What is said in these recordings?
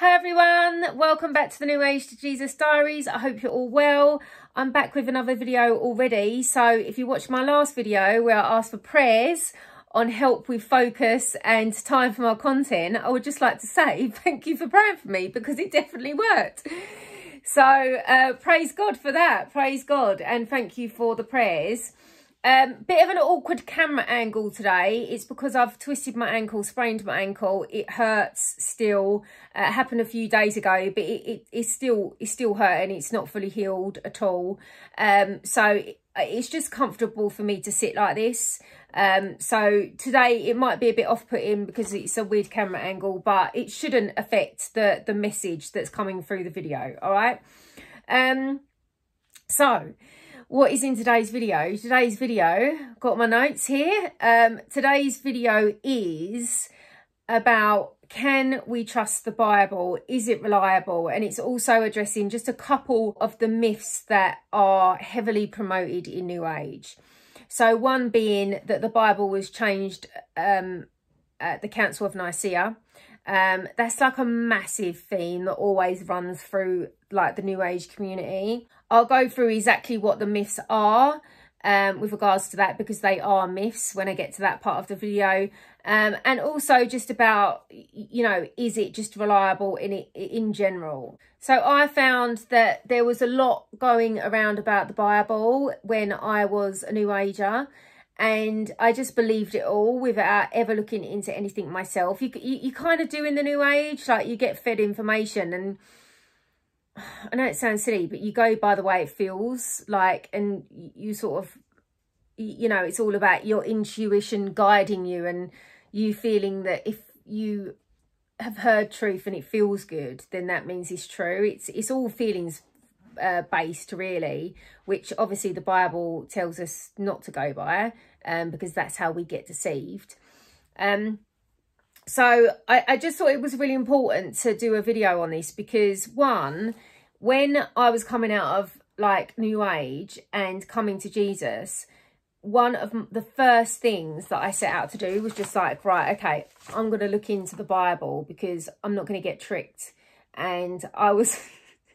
Hi everyone, welcome back to the New Age to Jesus Diaries. I hope you're all well. I'm back with another video already. So if you watched my last video where I asked for prayers on help with focus and time for my content, I would just like to say thank you for praying for me because it definitely worked. So uh, praise God for that. Praise God and thank you for the prayers. Um, bit of an awkward camera angle today. It's because I've twisted my ankle, sprained my ankle. It hurts still. Uh, it happened a few days ago, but it, it, it's still it's still hurting. It's not fully healed at all. Um, so it's just comfortable for me to sit like this. Um, so today it might be a bit off-putting because it's a weird camera angle, but it shouldn't affect the the message that's coming through the video. All right. Um, so what is in today's video. Today's video, got my notes here. Um, today's video is about can we trust the Bible? Is it reliable? And it's also addressing just a couple of the myths that are heavily promoted in New Age. So one being that the Bible was changed um, at the Council of Nicaea. Um, that's like a massive theme that always runs through like the New Age community. I'll go through exactly what the myths are um, with regards to that because they are myths when I get to that part of the video. Um, and also just about, you know, is it just reliable in in general? So I found that there was a lot going around about the Bible when I was a New Ager and I just believed it all without ever looking into anything myself. You, you, you kind of do in the New Age, like you get fed information and I know it sounds silly, but you go by the way it feels like, and you sort of, you know, it's all about your intuition guiding you and you feeling that if you have heard truth and it feels good, then that means it's true. It's, it's all feelings uh, based really, which obviously the Bible tells us not to go by um, because that's how we get deceived. Um, so I, I just thought it was really important to do a video on this because one, when I was coming out of like New Age and coming to Jesus, one of the first things that I set out to do was just like, right, okay, I'm going to look into the Bible because I'm not going to get tricked. And I was,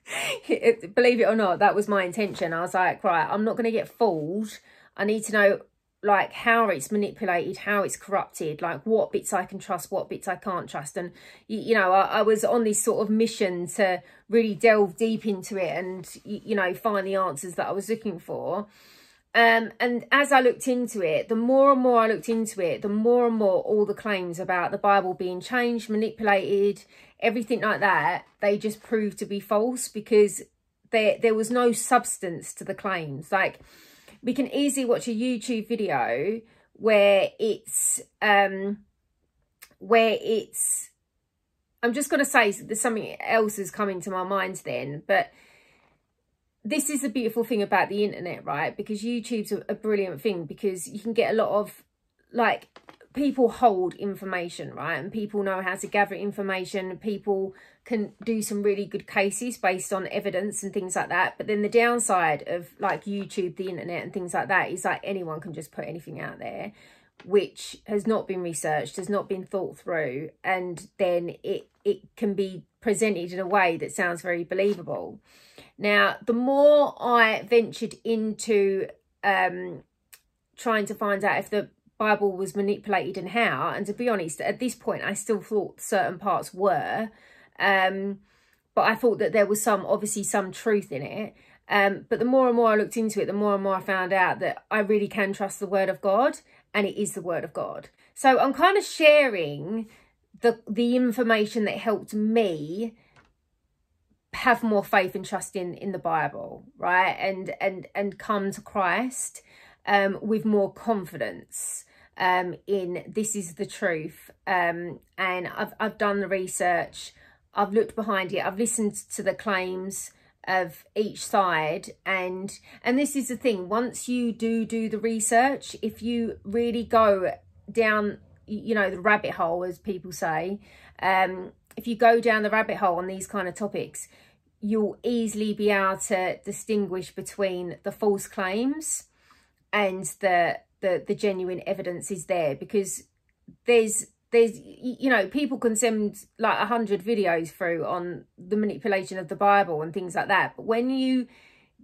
believe it or not, that was my intention. I was like, right, I'm not going to get fooled. I need to know like how it's manipulated, how it's corrupted, like what bits I can trust, what bits I can't trust. And, you, know, I, I, was on this sort of mission to really delve deep into it and, you know, find the answers that I was looking for. Um, and as I looked into it, the more and more I looked into it, the more and more all the claims about the Bible being changed, manipulated, everything like that, they just proved to be false because there, there was no substance to the claims. Like, we can easily watch a YouTube video where it's um where it's I'm just going to say there's something else is coming to my mind then, but this is the beautiful thing about the internet, right? Because YouTube's a, a brilliant thing because you can get a lot of like people hold information, right? And people know how to gather information. People can do some really good cases based on evidence and things like that. But then the downside of like YouTube, the internet and things like that is like anyone can just put anything out there which has not been researched, has not been thought through, and then it, it can be presented in a way that sounds very believable. Now, the more I ventured into um, trying to find out if the Bible was manipulated and how. And to be honest, at this point, I still thought certain parts were. Um, but I thought that there was some, obviously some truth in it. Um, but the more and more I looked into it, the more and more I found out that I really can trust the word of God and it is the word of God. So I'm kind of sharing the, the information that helped me have more faith and trust in, in the Bible, right? And, and, and come to Christ um, with more confidence um, in this is the truth. Um, and I've, I've done the research. I've looked behind it. I've listened to the claims of each side and and this is the thing once you do do the research if you really go down you know the rabbit hole as people say um if you go down the rabbit hole on these kind of topics you'll easily be able to distinguish between the false claims and the the the genuine evidence is there because there's there's you know people can send like a hundred videos through on the manipulation of the bible and things like that but when you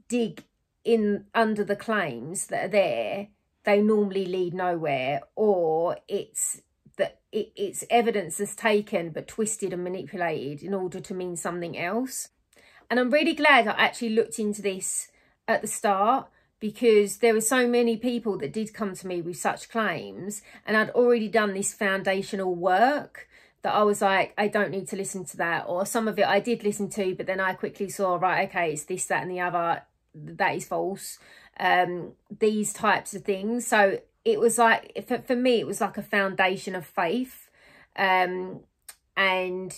dig in under the claims that are there they normally lead nowhere or it's that it, it's evidence that's taken but twisted and manipulated in order to mean something else. And i'm really glad i actually looked into this at the start because there were so many people that did come to me with such claims and I'd already done this foundational work that I was like, I don't need to listen to that. Or some of it I did listen to, but then I quickly saw, right, okay, it's this, that and the other. That is false. Um, these types of things. So it was like, for, for me, it was like a foundation of faith. Um, and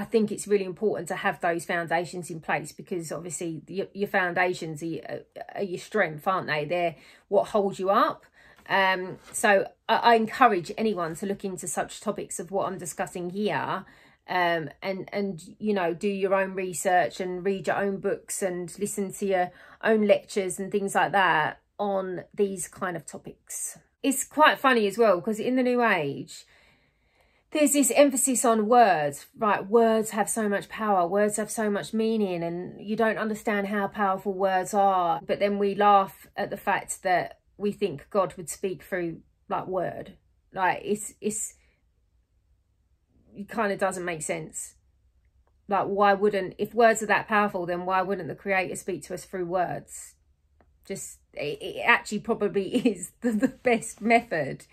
I think it's really important to have those foundations in place because obviously your, your foundations are, are, your strength, aren't they? They're what holds you up. Um, so I, I, encourage anyone to look into such topics of what I'm discussing here um, and, and, you know, do your own research and read your own books and listen to your own lectures and things like that on these kind of topics. It's quite funny as well because in the new age, there's this emphasis on words, right? Words have so much power, words have so much meaning, and you don't understand how powerful words are. But then we laugh at the fact that we think God would speak through like word. Like it's it's it kind of doesn't make sense. Like why wouldn't if words are that powerful, then why wouldn't the creator speak to us through words? Just it, it actually probably is the, the best method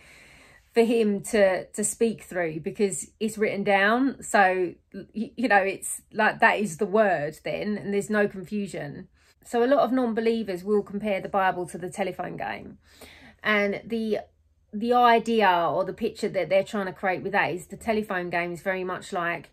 for him to to speak through because it's written down so you know it's like that is the word then and there's no confusion so a lot of non-believers will compare the bible to the telephone game and the the idea or the picture that they're trying to create with that is the telephone game is very much like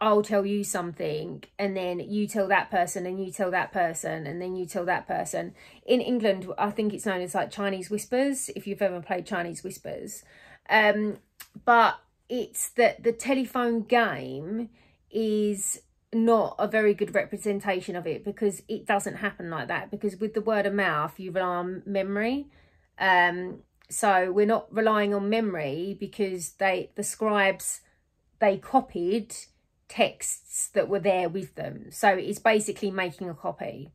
I'll tell you something and then you tell that person and you tell that person and then you tell that person. In England, I think it's known as like Chinese whispers, if you've ever played Chinese whispers. Um, but it's that the telephone game is not a very good representation of it because it doesn't happen like that. Because with the word of mouth you rely on memory. Um so we're not relying on memory because they the scribes they copied texts that were there with them. So it's basically making a copy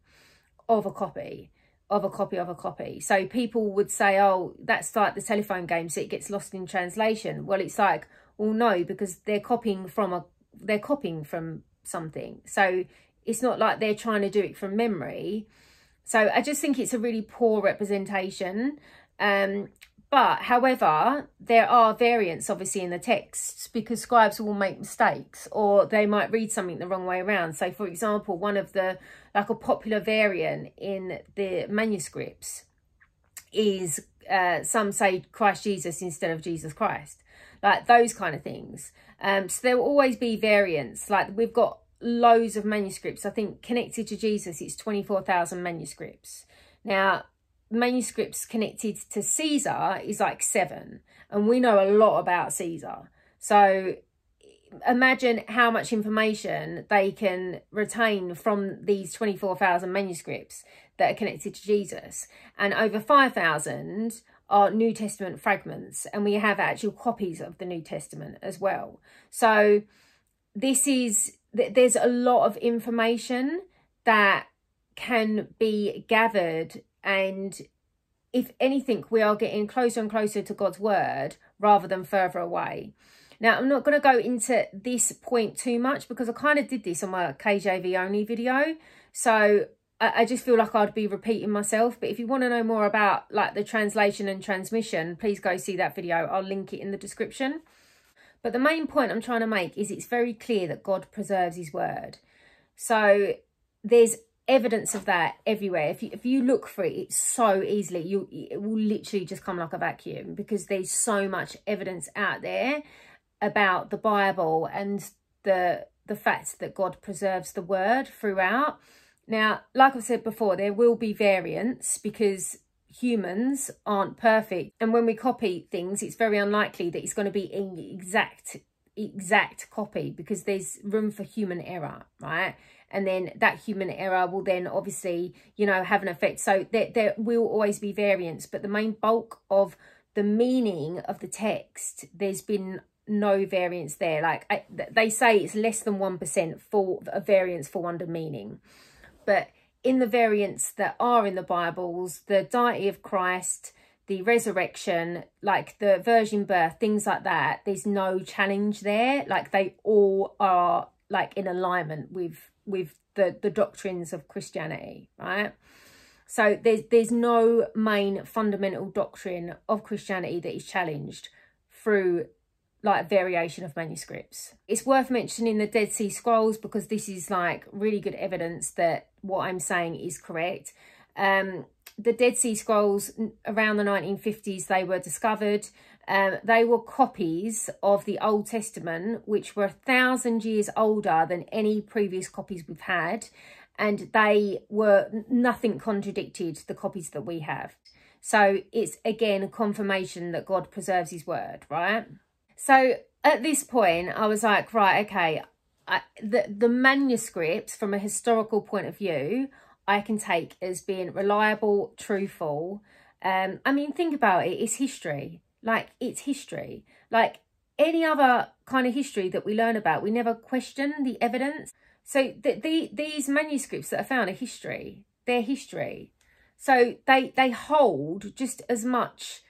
of a copy of a copy of a copy. So people would say, oh, that's like the telephone game, so it gets lost in translation. Well, it's like, well, no, because they're copying from a, they're copying from something. So it's not like they're trying to do it from memory. So I just think it's a really poor representation. Um, but however, there are variants obviously in the texts because scribes will make mistakes or they might read something the wrong way around. So for example, one of the like a popular variant in the manuscripts is uh, some say Christ Jesus instead of Jesus Christ. Like those kind of things. Um, so there will always be variants. Like we've got loads of manuscripts. I think connected to Jesus, it's 24,000 manuscripts. Now, manuscripts connected to Caesar is like seven. And we know a lot about Caesar. So imagine how much information they can retain from these 24,000 manuscripts that are connected to Jesus. And over 5,000 are New Testament fragments. And we have actual copies of the New Testament as well. So this is, there's a lot of information that can be gathered and if anything, we are getting closer and closer to God's word rather than further away. Now, I'm not going to go into this point too much because I kind of did this on my KJV only video. So I, I just feel like I'd be repeating myself. But if you want to know more about like the translation and transmission, please go see that video. I'll link it in the description. But the main point I'm trying to make is it's very clear that God preserves his word. So there's evidence of that everywhere. If you, if you look for it, it's so easily, you it will literally just come like a vacuum because there's so much evidence out there about the Bible and the the fact that God preserves the word throughout. Now, like I said before, there will be variants because humans aren't perfect. And when we copy things, it's very unlikely that it's going to be an exact exact copy because there's room for human error, right? and then that human error will then obviously, you know, have an effect. So there, there will always be variants, but the main bulk of the meaning of the text, there's been no variance there. Like I, they say it's less than 1% for a variance for wonder meaning. But in the variants that are in the Bibles, the deity of Christ, the resurrection, like the virgin birth, things like that, there's no challenge there. Like they all are like in alignment with with the, the doctrines of Christianity, right? So there's there's no main fundamental doctrine of Christianity that is challenged through like variation of manuscripts. It's worth mentioning the Dead Sea Scrolls because this is like really good evidence that what I'm saying is correct. Um, the Dead Sea Scrolls around the 1950s, they were discovered. Um, they were copies of the Old Testament, which were a thousand years older than any previous copies we've had. And they were, nothing contradicted the copies that we have. So it's again a confirmation that God preserves his word, right? So at this point, I was like, right, okay, I, the, the manuscripts from a historical point of view, I can take as being reliable, truthful. Um, I mean, think about it, it's history. Like, it's history. Like, any other kind of history that we learn about, we never question the evidence. So the, the, these manuscripts that are found are history. They're history. So they, they hold just as much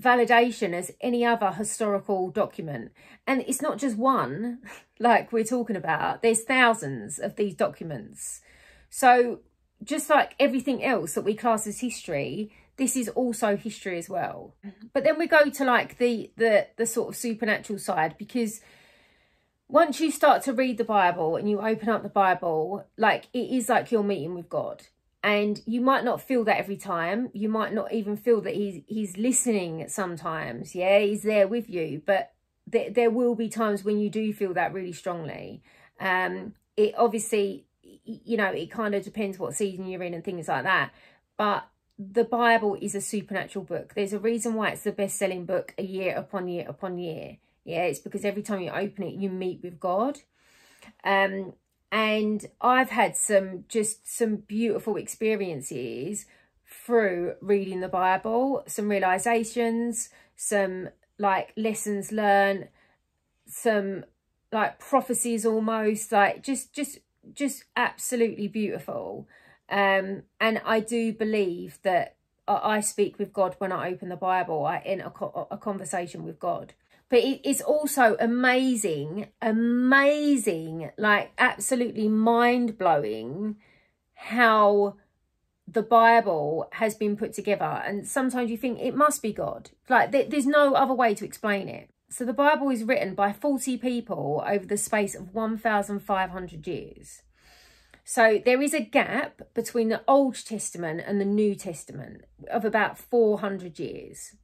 validation as any other historical document. And it's not just one, like we're talking about. There's thousands of these documents. So just like everything else that we class as history, this is also history as well. But then we go to like the the the sort of supernatural side because once you start to read the Bible and you open up the Bible, like it is like you're meeting with God and you might not feel that every time. You might not even feel that he's he's listening sometimes. Yeah he's there with you. But th there will be times when you do feel that really strongly. Um it obviously you know it kind of depends what season you're in and things like that. But the bible is a supernatural book. There's a reason why it's the best-selling book a year upon year upon year. Yeah it's because every time you open it you meet with god. Um and I've had some just some beautiful experiences through reading the Bible, some realizations, some like lessons learned, some like prophecies almost like just just just absolutely beautiful. Um and i do believe that i speak with god when i open the bible i in a, a conversation with god but it is also amazing, amazing, like absolutely mind blowing how the Bible has been put together. And sometimes you think it must be God. Like th there's no other way to explain it. So the Bible is written by 40 people over the space of 1,500 years. So there is a gap between the Old Testament and the New Testament of about 400 years.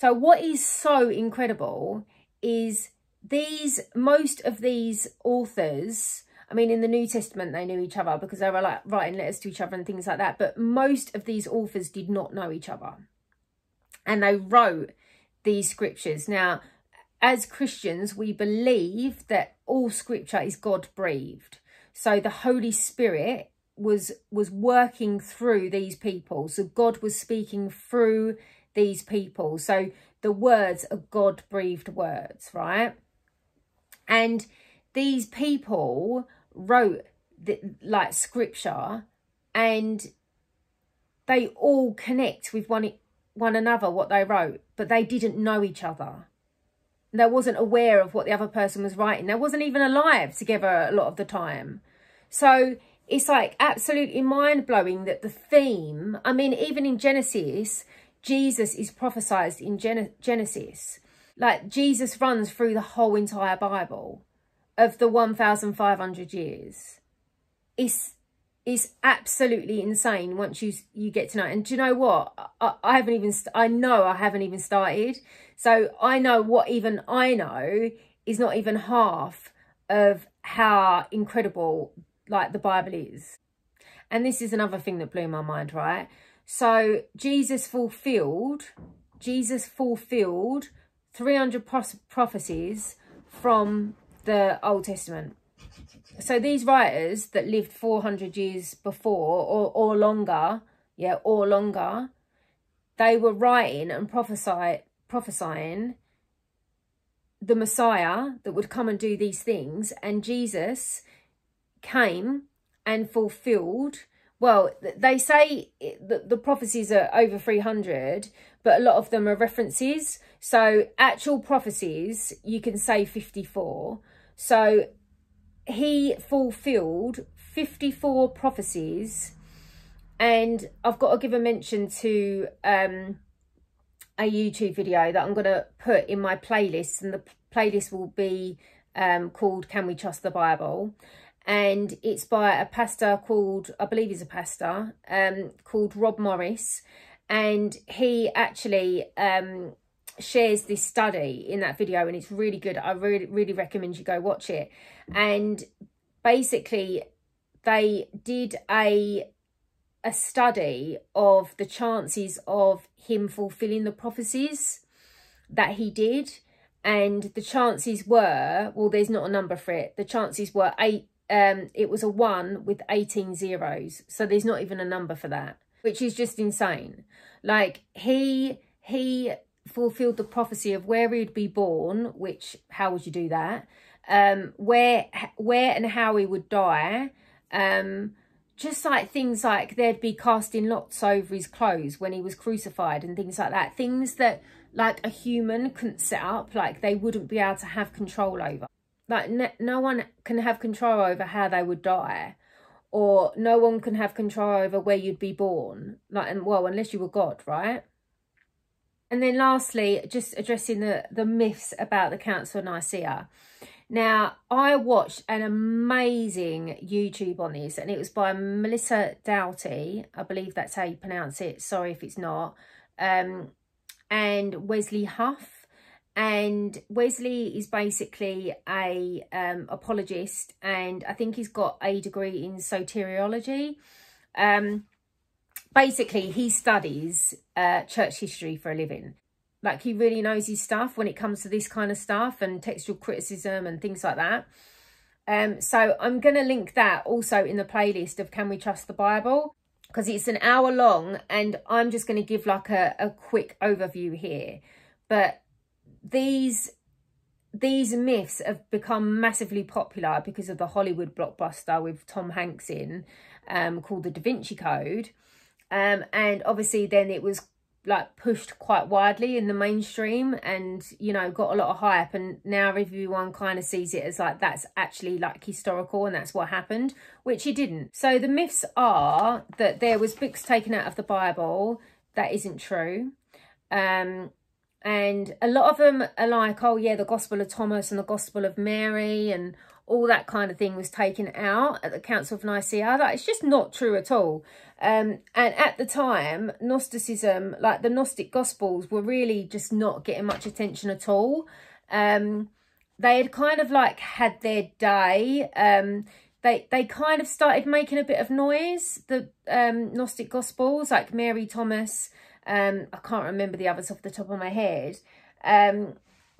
So what is so incredible is these, most of these authors, I mean, in the New Testament, they knew each other because they were like writing letters to each other and things like that. But most of these authors did not know each other. And they wrote these scriptures. Now, as Christians, we believe that all scripture is God breathed. So the Holy Spirit was was working through these people. So God was speaking through these people. So the words are God breathed words, right? And these people wrote the, like scripture and they all connect with one one another what they wrote but they didn't know each other they wasn't aware of what the other person was writing they wasn't even alive together a lot of the time so it's like absolutely mind-blowing that the theme i mean even in genesis Jesus is prophesied in Gen Genesis. Like Jesus runs through the whole entire Bible of the 1,500 years. It's, it's absolutely insane once you you get to know. And do you know what? I, I haven't even, I know I haven't even started. So I know what even I know is not even half of how incredible like the Bible is. And this is another thing that blew my mind, right? So Jesus fulfilled, Jesus fulfilled 300 prophecies from the Old Testament. So these writers that lived 400 years before or, or longer, yeah, or longer, they were writing and prophesy, prophesying the Messiah that would come and do these things. And Jesus came and fulfilled. Well, they say that the prophecies are over 300, but a lot of them are references. So actual prophecies, you can say 54. So he fulfilled 54 prophecies. And I've got to give a mention to um, a YouTube video that I'm going to put in my playlist. And the playlist will be um, called Can We Trust the Bible? And it's by a pastor called, I believe he's a pastor, um, called Rob Morris. And he actually um, shares this study in that video and it's really good. I really, really recommend you go watch it. And basically they did a a study of the chances of him fulfilling the prophecies that he did and the chances were well there's not a number for it the chances were eight um it was a one with 18 zeros so there's not even a number for that which is just insane like he he fulfilled the prophecy of where he'd be born which how would you do that um where where and how he would die um just like things like there'd be casting lots over his clothes when he was crucified and things like that. Things that like a human couldn't set up, like they wouldn't be able to have control over. Like no one can have control over how they would die or no one can have control over where you'd be born. Like, and well, unless you were God, right? And then lastly, just addressing the, the myths about the Council of Nicaea. Now, I watched an amazing YouTube on this, and it was by Melissa Doughty. I believe that's how you pronounce it. Sorry if it's not. Um, and Wesley Huff. And Wesley is basically a um, apologist, and I think he's got a degree in soteriology. Um, basically, he studies uh, church history for a living like he really knows his stuff when it comes to this kind of stuff and textual criticism and things like that. Um, so I'm going to link that also in the playlist of Can We Trust the Bible? Because it's an hour long and I'm just going to give like a, a quick overview here. But these these myths have become massively popular because of the Hollywood blockbuster with Tom Hanks in um, called The Da Vinci Code. Um, and obviously then it was like pushed quite widely in the mainstream and you know got a lot of hype. And now everyone kind of sees it as like that's actually like historical and that's what happened which it didn't. So the myths are that there was books taken out of the bible. That isn't true. Um and a lot of them are like oh yeah the gospel of thomas and the gospel of mary and all that kind of thing was taken out at the Council of Nicaea. Like, it's just not true at all. Um, and at the time, Gnosticism, like the Gnostic Gospels, were really just not getting much attention at all. Um, they had kind of like had their day. Um, they they kind of started making a bit of noise, the um, Gnostic Gospels, like Mary Thomas. Um, I can't remember the others off the top of my head. Um,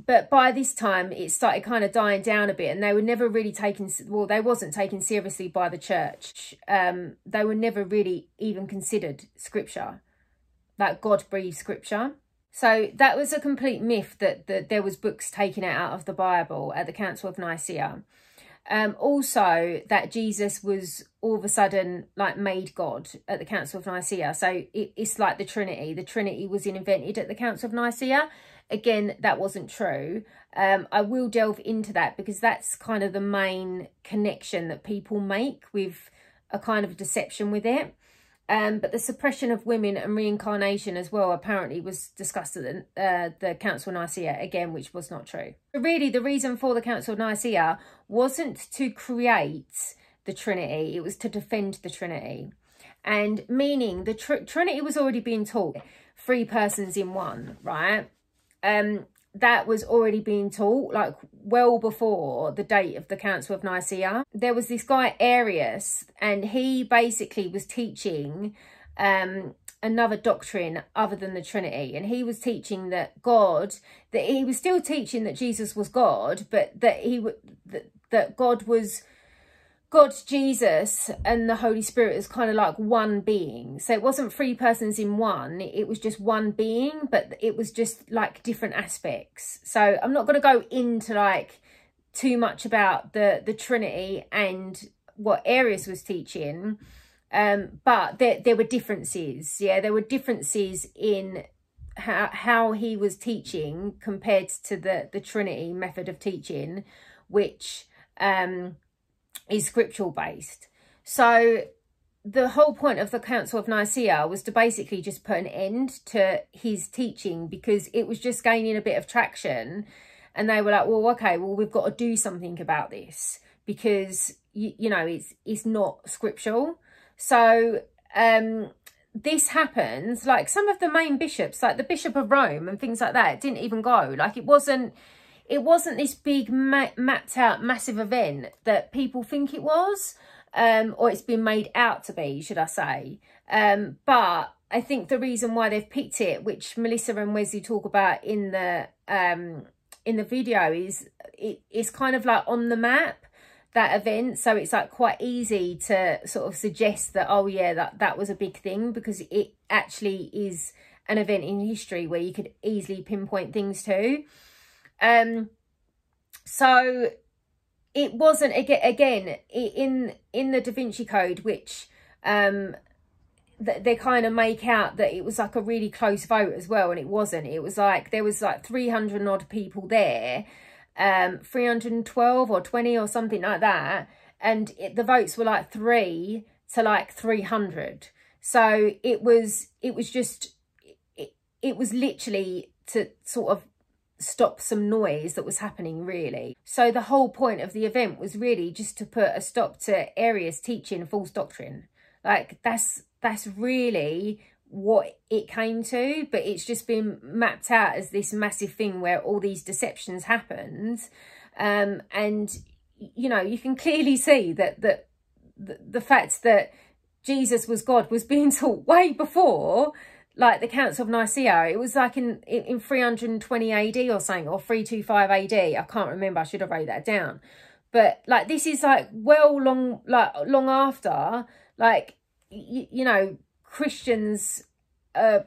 but by this time it started kind of dying down a bit and they were never really taken well they wasn't taken seriously by the church um they were never really even considered scripture like god breathed scripture so that was a complete myth that, that there was books taken out of the bible at the council of nicaea um also that jesus was all of a sudden like made god at the council of nicaea so it, it's like the trinity the trinity was invented at the council of nicaea Again, that wasn't true. Um, I will delve into that because that's kind of the main connection that people make with a kind of deception with it. Um, but the suppression of women and reincarnation as well apparently was discussed at the, uh, the Council of Nicaea again, which was not true. But really, the reason for the Council of Nicaea wasn't to create the Trinity, it was to defend the Trinity. And meaning the tr Trinity was already being taught, three persons in one, right? um, that was already being taught like well before the date of the Council of Nicaea. There was this guy Arius and he basically was teaching um, another doctrine other than the Trinity and he was teaching that God that he was still teaching that Jesus was God but that he would, that, that God was God, Jesus, and the Holy Spirit is kind of like one being. So it wasn't three persons in one, it was just one being, but it was just like different aspects. So I'm not going to go into like too much about the, the Trinity and what Arius was teaching. Um, but there, there were differences. Yeah, there were differences in how, how he was teaching compared to the, the Trinity method of teaching, which um, is scriptural based. So the whole point of the Council of Nicaea was to basically just put an end to his teaching because it was just gaining a bit of traction. And they were like, well, okay, well, we've got to do something about this because, you, you know, it's, it's not scriptural. So um, this happens, like some of the main bishops, like the Bishop of Rome and things like that, didn't even go. Like it wasn't it wasn't this big ma mapped out massive event that people think it was um, or it's been made out to be, should I say. Um, but I think the reason why they've picked it, which Melissa and Wesley talk about in the um, in the video, is it, it's kind of like on the map that event so it's like quite easy to sort of suggest that oh yeah that that was a big thing because it actually is an event in history where you could easily pinpoint things to um, so it wasn't again in in the Da Vinci Code, which um they kind of make out that it was like a really close vote as well, and it wasn't. It was like there was like three hundred odd people there, um, three hundred and twelve or twenty or something like that, and it, the votes were like three to like three hundred. So it was it was just it, it was literally to sort of stop some noise that was happening really. So the whole point of the event was really just to put a stop to Arius teaching false doctrine. Like that's that's really what it came to, but it's just been mapped out as this massive thing where all these deceptions happened. Um, and you know, you can clearly see that that the, the fact that Jesus was God was being taught way before like the Council of Nicaea. It was like in, in 320 AD or something, or 325 AD. I can't remember. I should have wrote that down. But like this is like well long, like long after, like, you know, Christians uh,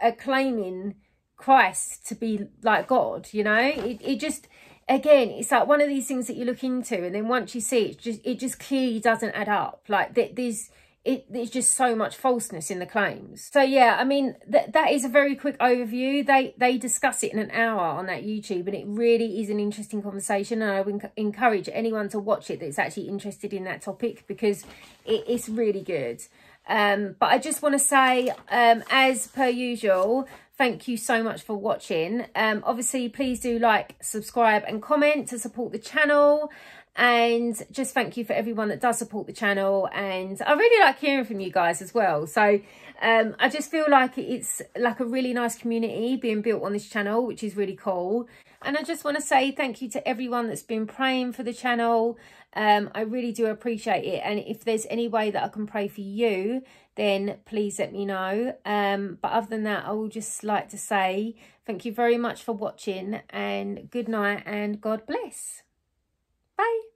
are claiming Christ to be like God, you know? It, it just, again, it's like one of these things that you look into and then once you see it, just, it just clearly doesn't add up. Like there's, it, there's just so much falseness in the claims. So yeah, I mean, that that is a very quick overview. They they discuss it in an hour on that YouTube and it really is an interesting conversation and I would encourage anyone to watch it that's actually interested in that topic because it, it's really good. Um, but I just want to say, um, as per usual, thank you so much for watching. Um, obviously, please do like, subscribe and comment to support the channel and just thank you for everyone that does support the channel and I really like hearing from you guys as well. So um, I just feel like it's like a really nice community being built on this channel which is really cool. And I just want to say thank you to everyone that's been praying for the channel. Um, I really do appreciate it. And if there's any way that I can pray for you then please let me know. Um, but other than that I will just like to say thank you very much for watching and good night and God bless. Bye.